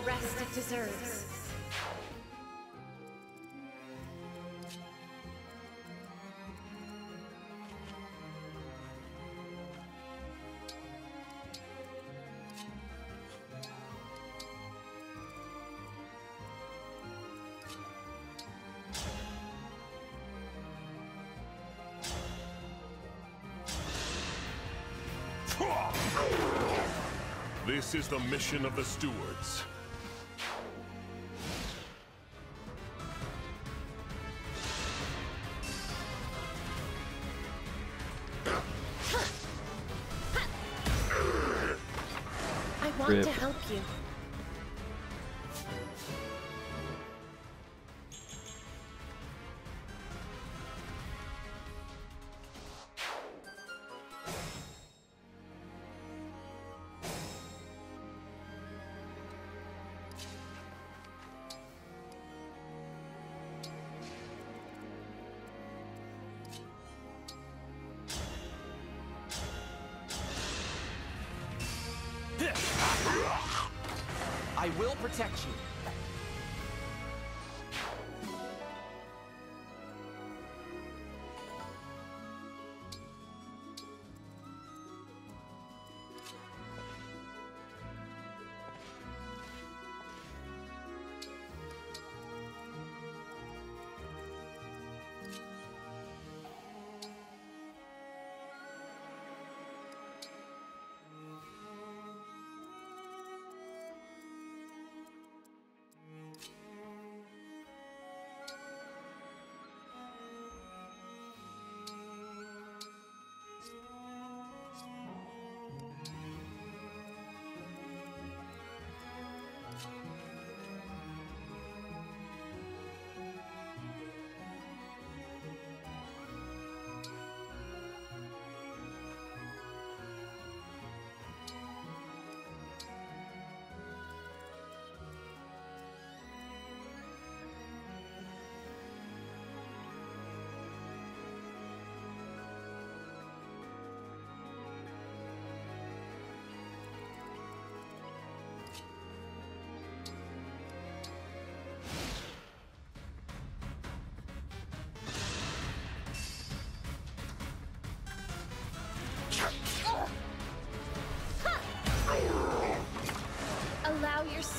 The rest it deserves. This is the mission of the stewards.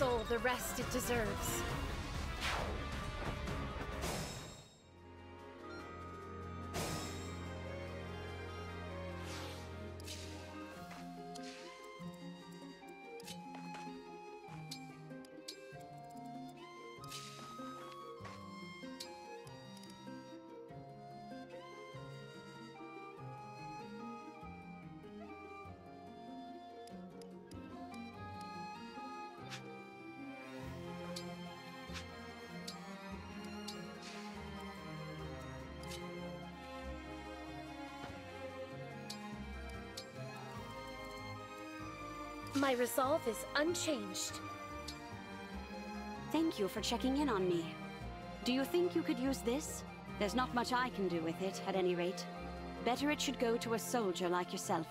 Soul the rest it deserves. My resolve is unchanged. Thank you for checking in on me. Do you think you could use this? There's not much I can do with it, at any rate. Better it should go to a soldier like yourself.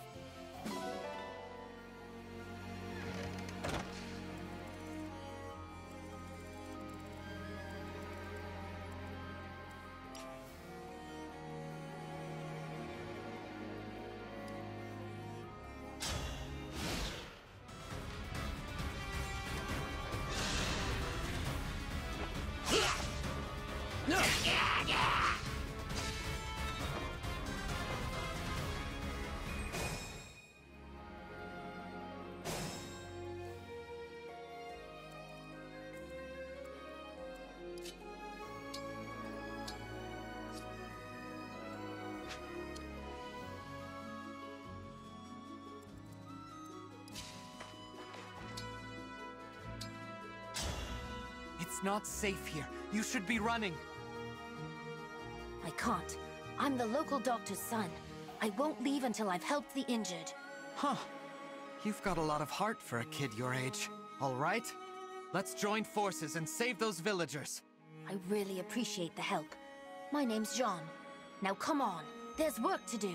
It's not safe here. You should be running. I can't. I'm the local doctor's son. I won't leave until I've helped the injured. Huh. You've got a lot of heart for a kid your age. All right? Let's join forces and save those villagers. I really appreciate the help. My name's Jean. Now come on. There's work to do.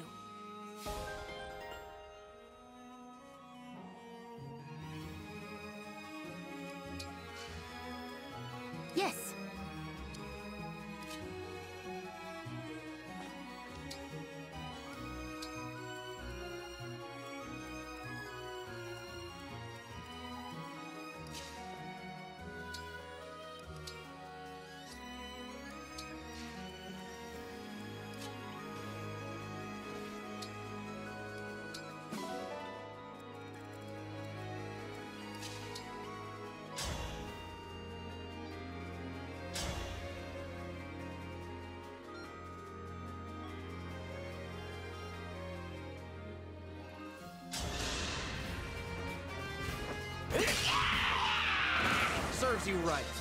Serves you right.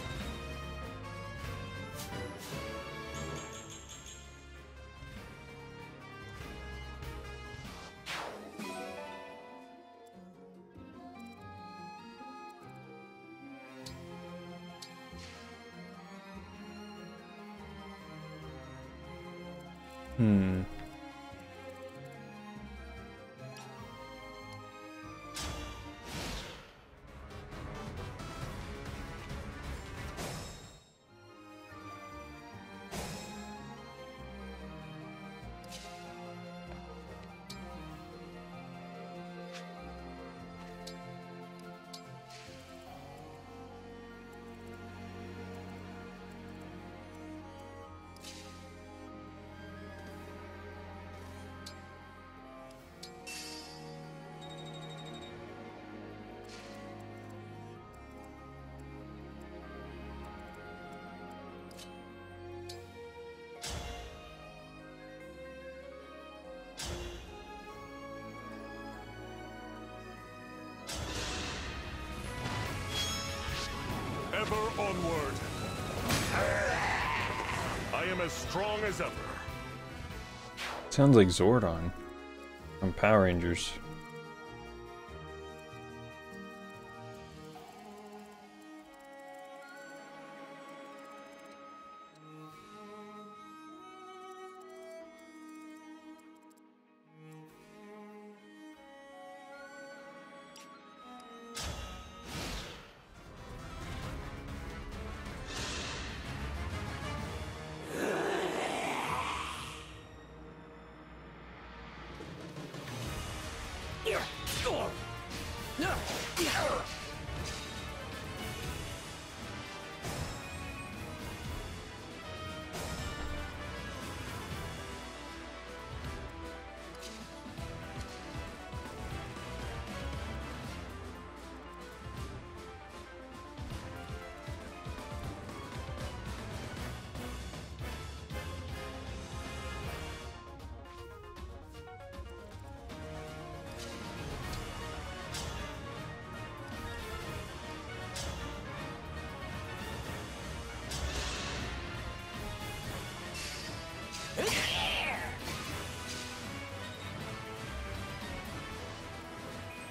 Ever onward. I am as strong as ever. Sounds like Zordon from Power Rangers.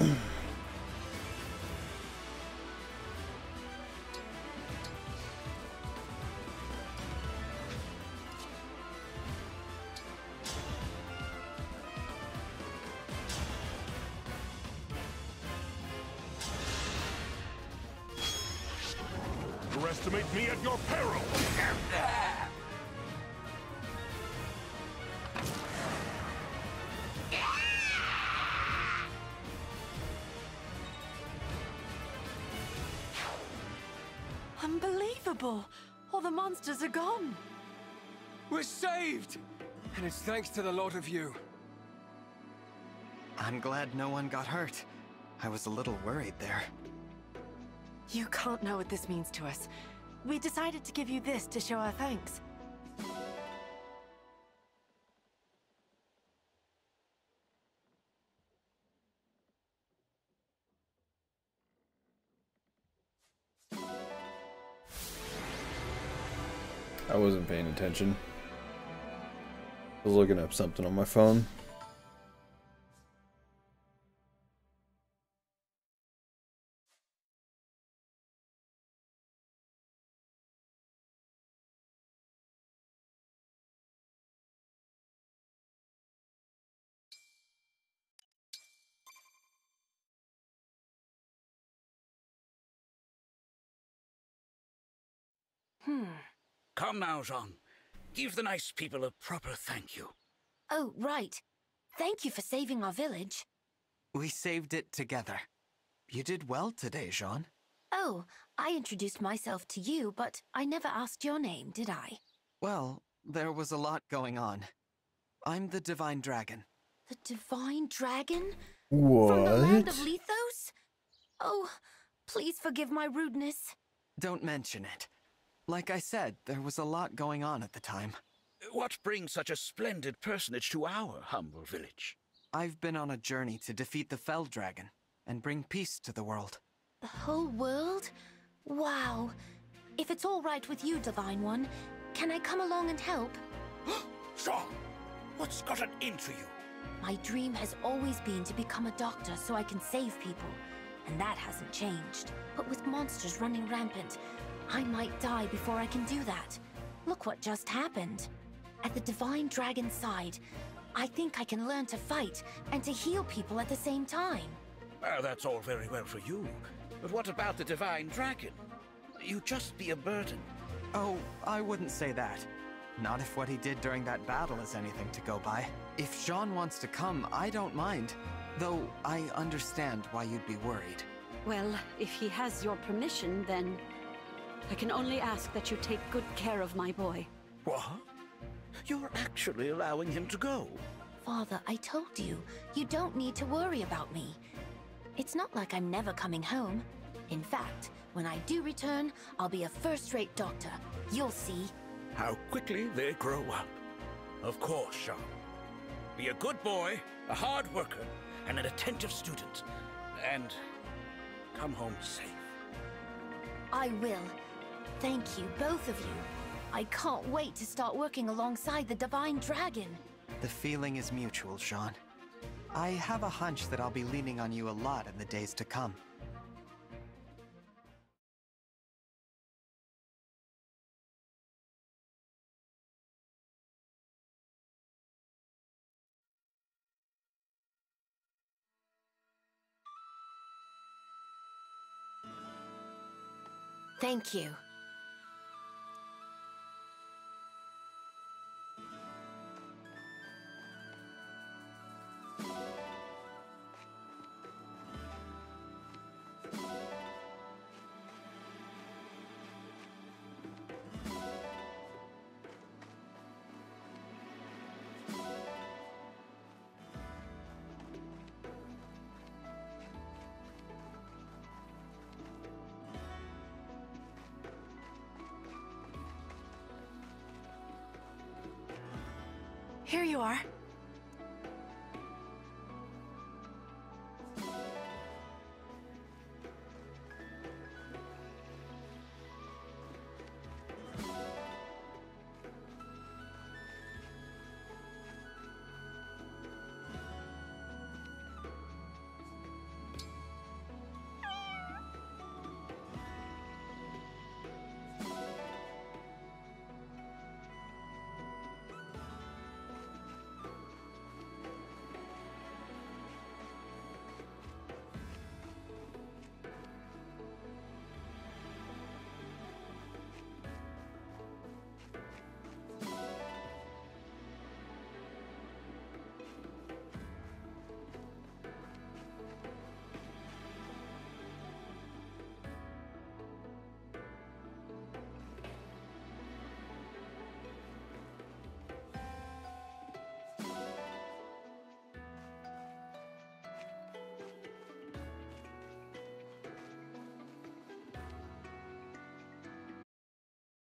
Yeah. Unbelievable! All the monsters are gone! We're saved! And it's thanks to the lot of you. I'm glad no one got hurt. I was a little worried there. You can't know what this means to us. We decided to give you this to show our thanks. Paying attention. I was looking up something on my phone. Come now, Jean. Give the nice people a proper thank you. Oh, right. Thank you for saving our village. We saved it together. You did well today, Jean. Oh, I introduced myself to you, but I never asked your name, did I? Well, there was a lot going on. I'm the Divine Dragon. The Divine Dragon? What? From the land of Lythos? Oh, please forgive my rudeness. Don't mention it. Like I said, there was a lot going on at the time. What brings such a splendid personage to our humble village? I've been on a journey to defeat the Fell Dragon and bring peace to the world. The whole world? Wow. If it's all right with you, Divine One, can I come along and help? Jean, what's gotten into you? My dream has always been to become a doctor so I can save people, and that hasn't changed. But with monsters running rampant, I might die before I can do that. Look what just happened. At the Divine Dragon's side, I think I can learn to fight and to heal people at the same time. Well, that's all very well for you. But what about the Divine Dragon? You'd just be a burden. Oh, I wouldn't say that. Not if what he did during that battle is anything to go by. If Jean wants to come, I don't mind. Though I understand why you'd be worried. Well, if he has your permission, then I can only ask that you take good care of my boy. What? You're actually allowing him to go? Father, I told you, you don't need to worry about me. It's not like I'm never coming home. In fact, when I do return, I'll be a first-rate doctor. You'll see. How quickly they grow up. Of course, Jean. Be a good boy, a hard worker, and an attentive student. And come home safe. I will. Thank you, both of you. I can't wait to start working alongside the Divine Dragon. The feeling is mutual, Jean. I have a hunch that I'll be leaning on you a lot in the days to come. Thank you.